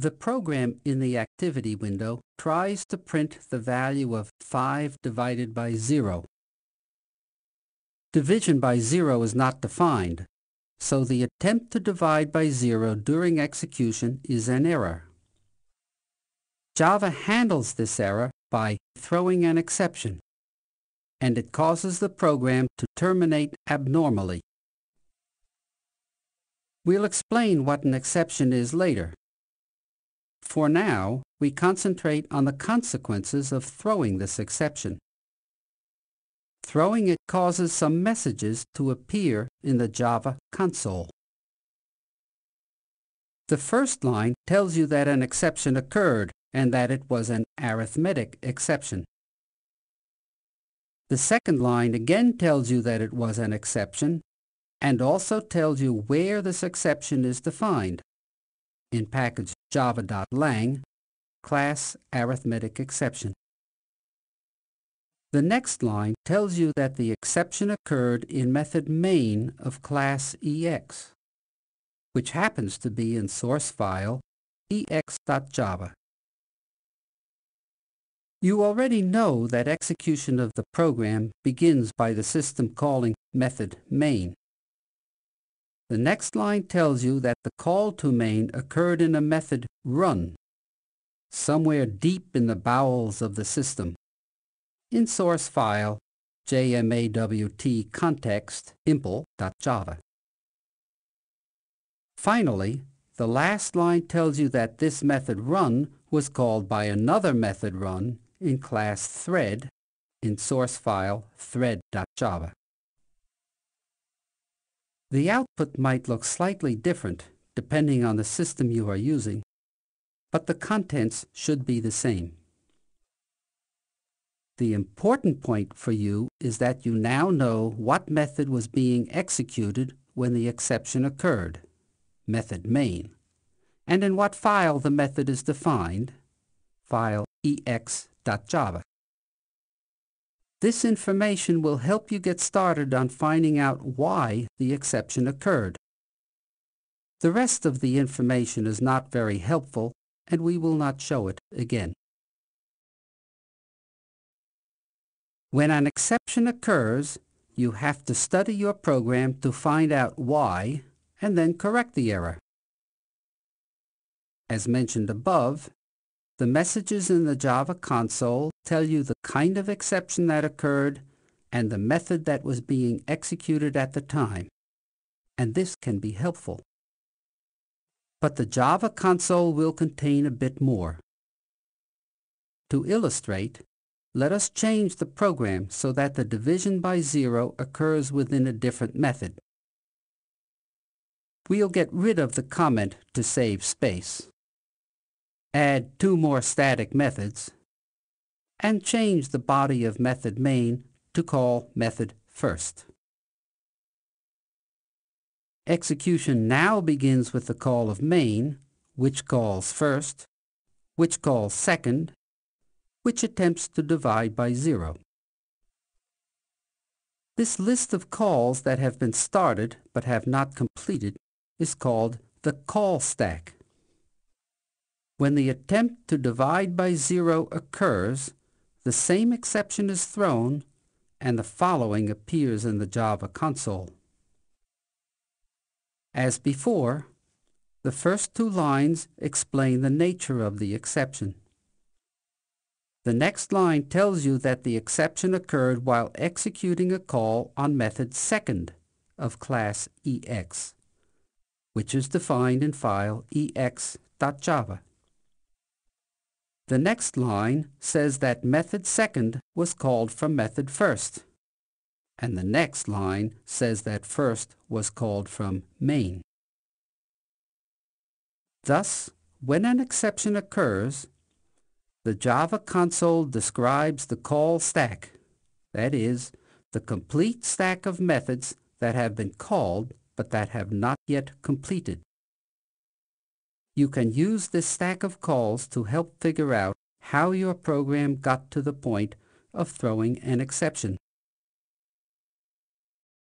The program in the activity window tries to print the value of 5 divided by 0. Division by 0 is not defined, so the attempt to divide by 0 during execution is an error. Java handles this error by throwing an exception, and it causes the program to terminate abnormally. We'll explain what an exception is later. For now, we concentrate on the consequences of throwing this exception. Throwing it causes some messages to appear in the Java console. The first line tells you that an exception occurred and that it was an arithmetic exception. The second line again tells you that it was an exception and also tells you where this exception is defined in package java.lang class arithmetic exception. The next line tells you that the exception occurred in method main of class ex, which happens to be in source file ex.java. You already know that execution of the program begins by the system calling method main. The next line tells you that the call to main occurred in a method run, somewhere deep in the bowels of the system. In source file jmawt context impl.java. Finally, the last line tells you that this method run was called by another method run in class thread in source file thread.java. The output might look slightly different depending on the system you are using, but the contents should be the same. The important point for you is that you now know what method was being executed when the exception occurred, method main, and in what file the method is defined, file ex.java. This information will help you get started on finding out why the exception occurred. The rest of the information is not very helpful, and we will not show it again. When an exception occurs, you have to study your program to find out why and then correct the error. As mentioned above, the messages in the Java console tell you the kind of exception that occurred and the method that was being executed at the time, and this can be helpful. But the Java console will contain a bit more. To illustrate, let us change the program so that the division by zero occurs within a different method. We'll get rid of the comment to save space add two more static methods, and change the body of method main to call method first. Execution now begins with the call of main, which calls first, which calls second, which attempts to divide by zero. This list of calls that have been started but have not completed is called the call stack. When the attempt to divide by zero occurs, the same exception is thrown and the following appears in the Java console. As before, the first two lines explain the nature of the exception. The next line tells you that the exception occurred while executing a call on method second of class EX, which is defined in file ex.java. The next line says that method second was called from method first. And the next line says that first was called from main. Thus, when an exception occurs, the Java console describes the call stack, that is, the complete stack of methods that have been called but that have not yet completed. You can use this stack of calls to help figure out how your program got to the point of throwing an exception.